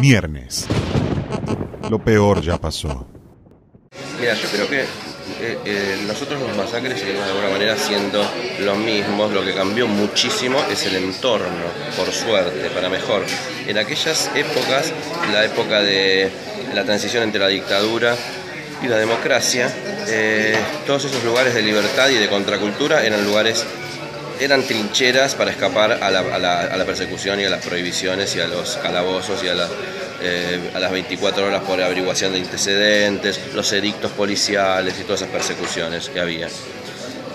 Miernes. Lo peor ya pasó. Mira, yo creo que eh, eh, nosotros los masacres seguimos de alguna manera siendo los mismos. Lo que cambió muchísimo es el entorno, por suerte, para mejor. En aquellas épocas, la época de la transición entre la dictadura y la democracia, eh, todos esos lugares de libertad y de contracultura eran lugares eran trincheras para escapar a la, persecución y a las prohibiciones y a los calabozos y a, eh, las 24 horas por averiguación de antecedentes, los edictos policiales y todas esas persecuciones que había.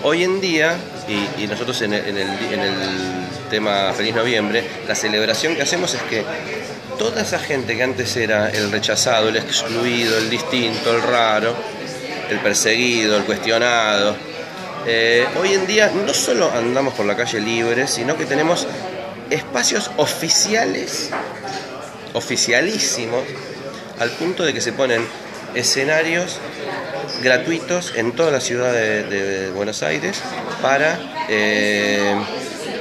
Hoy en día, y, nosotros en, el, en el tema Feliz Noviembre, la celebración que hacemos es que toda esa gente que antes era el rechazado, el excluido, el distinto, el raro, el perseguido, el cuestionado, eh, hoy en día no solo andamos por la calle libre, sino que tenemos espacios oficiales, oficialísimos, al punto de que se ponen escenarios gratuitos en toda la ciudad de, Buenos Aires para eh,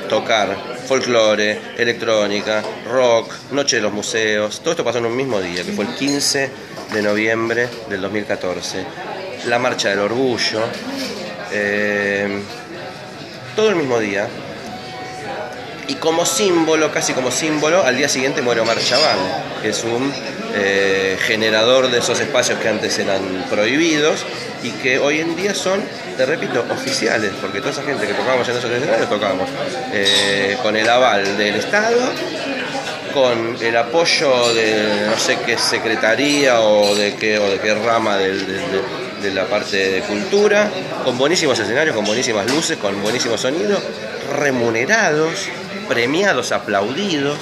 tocar folclore, electrónica, rock, Noche de los Museos. Todo esto pasó en un mismo día, que fue el 15 de noviembre del 2014. La Marcha del Orgullo, eh, todo el mismo día. Y como símbolo, casi como símbolo, al día siguiente muere Omar Chabán, que es un eh, generador de esos espacios que antes eran prohibidos y que hoy en día son, te repito, oficiales, porque toda esa gente que tocábamos en esos escenarios tocábamos eh, con el aval del Estado, con el apoyo de no sé qué secretaría o de qué, o de qué rama de la parte de cultura, con buenísimos escenarios, con buenísimas luces, con buenísimo sonido, remunerados, premiados, aplaudidos.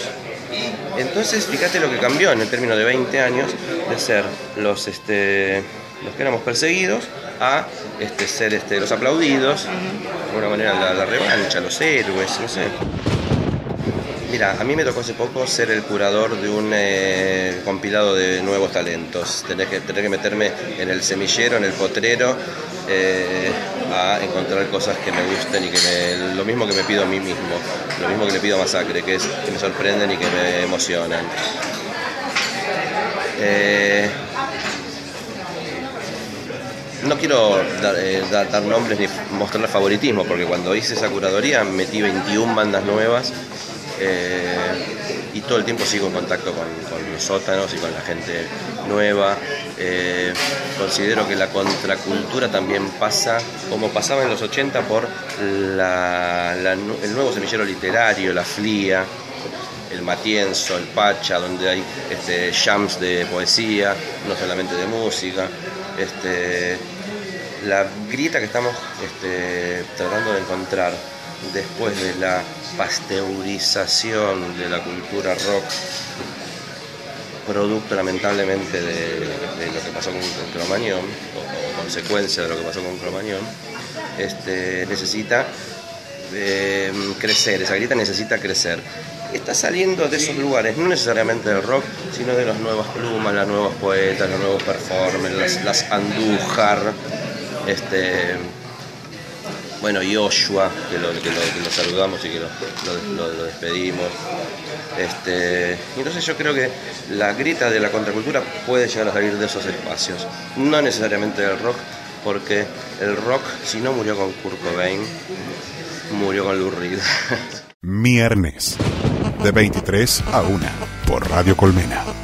Entonces, fíjate lo que cambió en el término de 20 años de ser los, este, los que éramos perseguidos a este, ser este, los aplaudidos, de alguna manera la revancha, los héroes, no sé. Mira, a mí me tocó hace poco ser el curador de un eh, compilado de nuevos talentos. Tener que, tener que meterme en el semillero, en el potrero, eh, a encontrar cosas que me gusten y que me, lo mismo que me pido a mí mismo, lo mismo que le pido a Masacre, que es que me sorprenden y que me emocionan. Eh, no quiero dar, dar, nombres ni mostrar favoritismo, porque cuando hice esa curadoría metí 21 bandas nuevas eh, y todo el tiempo sigo en contacto con, los sótanos y con la gente nueva. Eh, considero que la contracultura también pasa, como pasaba en los 80, por el nuevo semillero literario, la FLIA, el Matienzo, el Pacha, donde hay este, jams de poesía, no solamente de música. Este, la grieta que estamos este, tratando de encontrar después de la pasteurización de la cultura rock, producto lamentablemente de, lo que pasó con, Cromañón, o, consecuencia de lo que pasó con Cromañón, este, necesita eh, crecer, esa grieta necesita crecer. Está saliendo de esos lugares, no necesariamente del rock, sino de las nuevas plumas, las nuevas poetas, los nuevos performers, las, las Andújar, este, bueno, Joshua, que lo, que lo, saludamos y que lo, lo, lo, despedimos. Este, entonces yo creo que la grita de la contracultura puede llegar a salir de esos espacios, no necesariamente del rock, porque el rock, si no murió con Kurt Cobain, murió con Lou Reed. Miernes, de 23 a 1, por Radio Colmena.